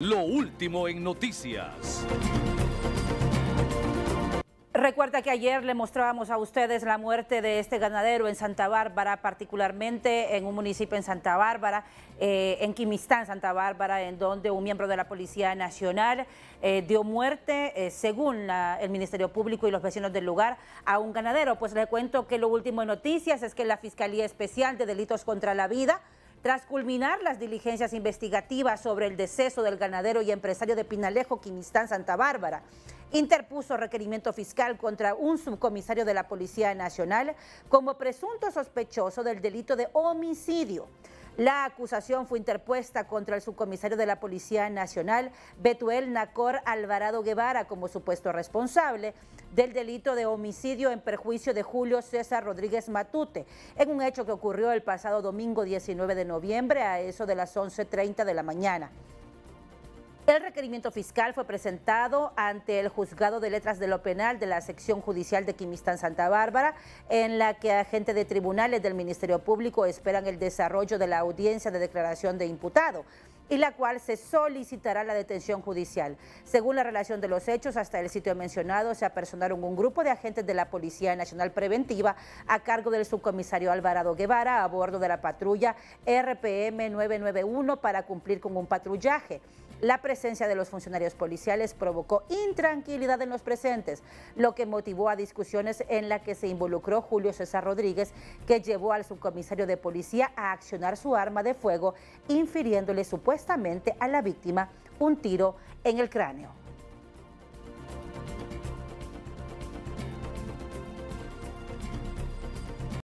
Lo último en noticias. Recuerda que ayer le mostrábamos a ustedes la muerte de este ganadero en Santa Bárbara, particularmente en un municipio en Santa Bárbara, eh, en Quimistán, Santa Bárbara, en donde un miembro de la Policía Nacional eh, dio muerte, eh, según el Ministerio Público y los vecinos del lugar, a un ganadero. Pues le cuento que lo último en noticias es que la Fiscalía Especial de Delitos contra la Vida tras culminar las diligencias investigativas sobre el deceso del ganadero y empresario de Pinalejo, Quimistán, Santa Bárbara, interpuso requerimiento fiscal contra un subcomisario de la Policía Nacional como presunto sospechoso del delito de homicidio. La acusación fue interpuesta contra el subcomisario de la Policía Nacional, Betuel Nacor Alvarado Guevara, como supuesto responsable del delito de homicidio en perjuicio de Julio César Rodríguez Matute, en un hecho que ocurrió el pasado domingo 19 de noviembre a eso de las 11.30 de la mañana. El requerimiento fiscal fue presentado ante el Juzgado de Letras de lo Penal de la Sección Judicial de Quimistán Santa Bárbara, en la que agentes de tribunales del Ministerio Público esperan el desarrollo de la audiencia de declaración de imputado y la cual se solicitará la detención judicial. Según la relación de los hechos, hasta el sitio mencionado se apersonaron un grupo de agentes de la Policía Nacional Preventiva a cargo del subcomisario Alvarado Guevara a bordo de la patrulla RPM 991 para cumplir con un patrullaje. La presencia de los funcionarios policiales provocó intranquilidad en los presentes, lo que motivó a discusiones en la que se involucró Julio César Rodríguez, que llevó al subcomisario de policía a accionar su arma de fuego, infiriéndole a la víctima un tiro en el cráneo.